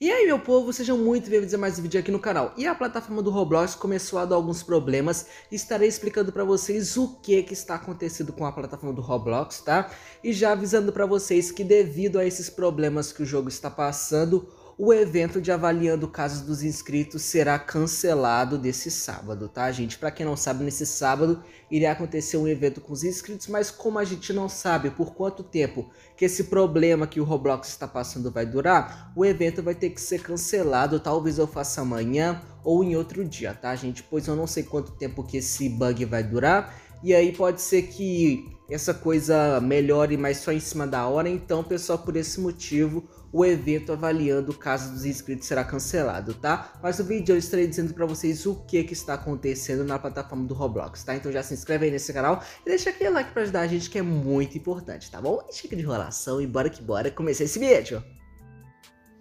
E aí meu povo, sejam muito bem-vindos a mais um vídeo aqui no canal. E a plataforma do Roblox começou a dar alguns problemas estarei explicando para vocês o que que está acontecendo com a plataforma do Roblox, tá? E já avisando para vocês que devido a esses problemas que o jogo está passando, o evento de avaliando casos dos inscritos será cancelado desse sábado, tá, gente? Para quem não sabe, nesse sábado iria acontecer um evento com os inscritos, mas como a gente não sabe por quanto tempo que esse problema que o Roblox está passando vai durar, o evento vai ter que ser cancelado. Talvez eu faça amanhã ou em outro dia, tá, gente? Pois eu não sei quanto tempo que esse bug vai durar. E aí pode ser que essa coisa melhore, mas só em cima da hora. Então, pessoal, por esse motivo, o evento avaliando o caso dos inscritos será cancelado, tá? Mas no vídeo eu estarei dizendo para vocês o que que está acontecendo na plataforma do Roblox, tá? Então já se inscreve aí nesse canal e deixa aquele like para ajudar a gente que é muito importante, tá bom? Chega de enrolação e bora que bora começar esse vídeo.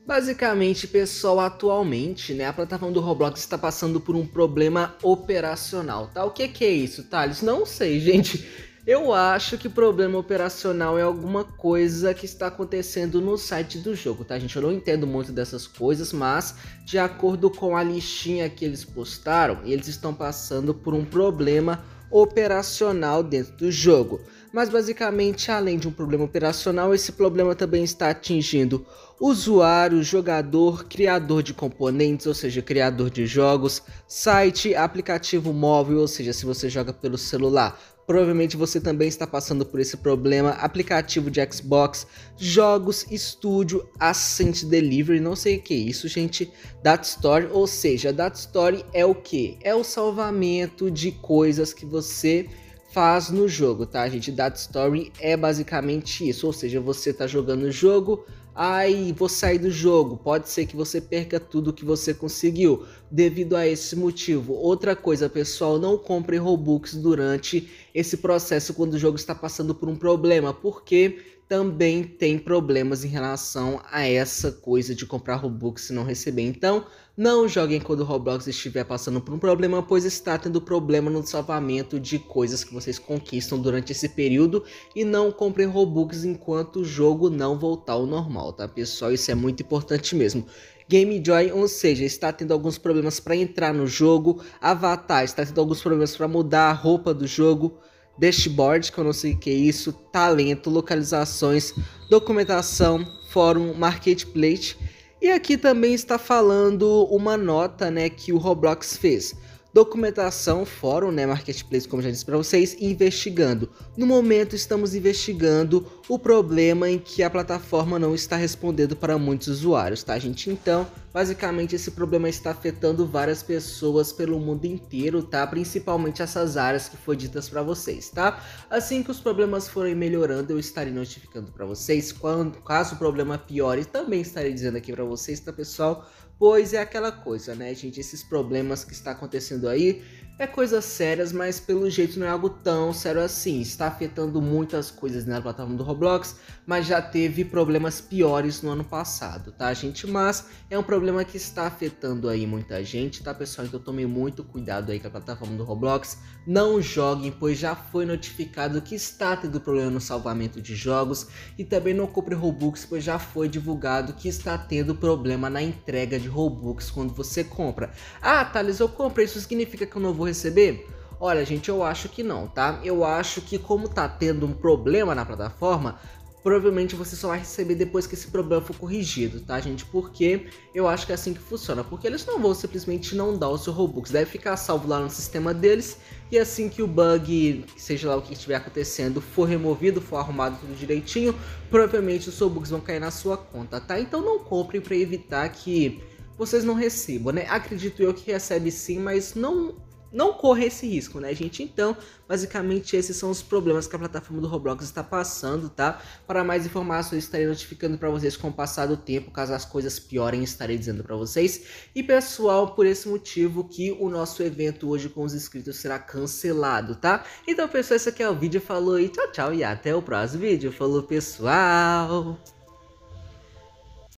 Basicamente, pessoal, atualmente, né, a plataforma do Roblox está passando por um problema operacional, tá? O que que é isso, Thales? Não sei, gente. Eu acho que problema operacional é alguma coisa que está acontecendo no site do jogo, tá, gente? Eu não entendo muito dessas coisas, mas de acordo com a listinha que eles postaram, eles estão passando por um problema operacional dentro do jogo. Mas basicamente, além de um problema operacional, esse problema também está atingindo usuário, jogador, criador de componentes, ou seja, criador de jogos, site, aplicativo móvel, ou seja, se você joga pelo celular, Provavelmente você também está passando por esse problema. Aplicativo de Xbox, jogos, estúdio, Ascent Delivery, não sei o que é isso, gente. Data Store, ou seja, Data Store é o que? É o salvamento de coisas que você faz no jogo, tá, gente? Data Story é basicamente isso, ou seja, você está jogando o jogo, Ai, vou sair do jogo. Pode ser que você perca tudo que você conseguiu devido a esse motivo. Outra coisa, pessoal, não compre Robux durante esse processo quando o jogo está passando por um problema, porque também tem problemas em relação a essa coisa de comprar Robux e não receber. Então, não joguem quando o Roblox estiver passando por um problema, pois está tendo problema no salvamento de coisas que vocês conquistam durante esse período e não comprem Robux enquanto o jogo não voltar ao normal, tá pessoal? Isso é muito importante mesmo. Game Joy, ou seja, está tendo alguns problemas para entrar no jogo, Avatar está tendo alguns problemas para mudar a roupa do jogo, dashboard, que eu não sei o que é isso, talento, localizações, documentação, fórum, marketplace. E aqui também está falando uma nota né, que o Roblox fez documentação, fórum, né, marketplace, como já disse para vocês, investigando. No momento estamos investigando o problema em que a plataforma não está respondendo para muitos usuários, tá, gente? Então, basicamente esse problema está afetando várias pessoas pelo mundo inteiro, tá? Principalmente essas áreas que foi ditas para vocês, tá? Assim que os problemas forem melhorando, eu estarei notificando para vocês. Quando, caso o problema piore, também estarei dizendo aqui para vocês, tá, pessoal? Pois é aquela coisa, né, gente? Esses problemas que está acontecendo aí é coisas sérias, mas pelo jeito não é algo tão sério assim. Está afetando muitas coisas na plataforma do Roblox, mas já teve problemas piores no ano passado, tá, gente? Mas é um problema que está afetando aí muita gente, tá, pessoal? Então tome muito cuidado aí com a plataforma do Roblox. Não joguem, pois já foi notificado que está tendo problema no salvamento de jogos. E também não compre Robux, pois já foi divulgado que está tendo problema na entrega de Robux quando você compra. Ah, Thales, eu comprei, isso significa que eu não vou receber? Olha, gente, eu acho que não, tá? Eu acho que como tá tendo um problema na plataforma, provavelmente você só vai receber depois que esse problema for corrigido, tá, gente? Porque eu acho que é assim que funciona. Porque eles não vão simplesmente não dar o seu Robux. Deve ficar salvo lá no sistema deles. E assim que o bug, seja lá o que estiver acontecendo, for removido, for arrumado tudo direitinho, provavelmente os Robux vão cair na sua conta, tá? Então não comprem para evitar que vocês não recebam, né? Acredito eu que recebe sim, mas não não corra esse risco, né, gente? Então, basicamente esses são os problemas que a plataforma do Roblox está passando, tá? Para mais informações, estarei notificando para vocês com o passar do tempo, caso as coisas piorem, estarei dizendo para vocês. E pessoal, por esse motivo que o nosso evento hoje com os inscritos será cancelado, tá? Então, pessoal, esse aqui é o vídeo, falou e tchau, tchau, e até o próximo vídeo. Falou, pessoal!